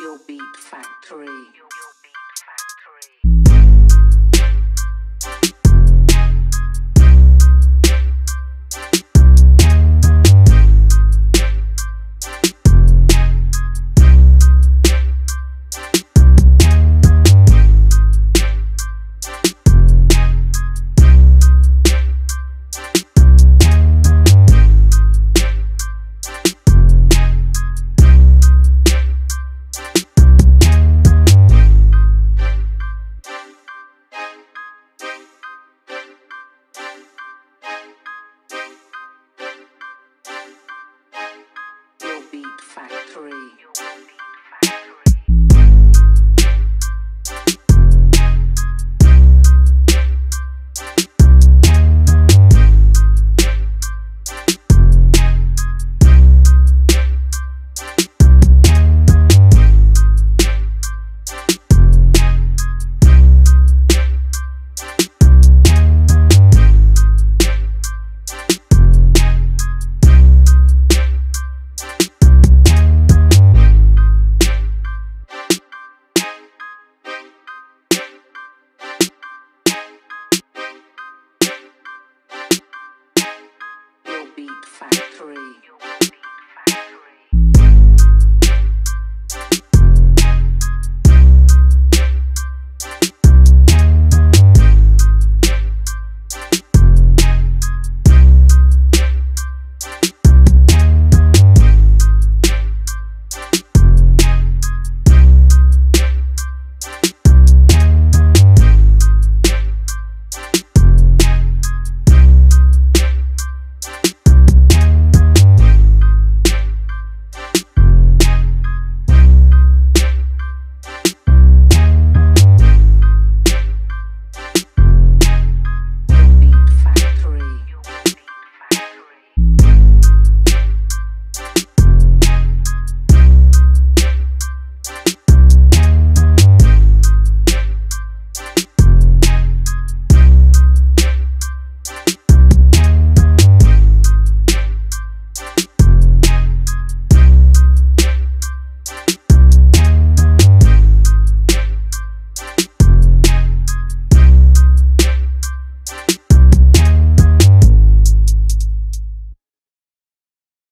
Your Beat Factory. Factory.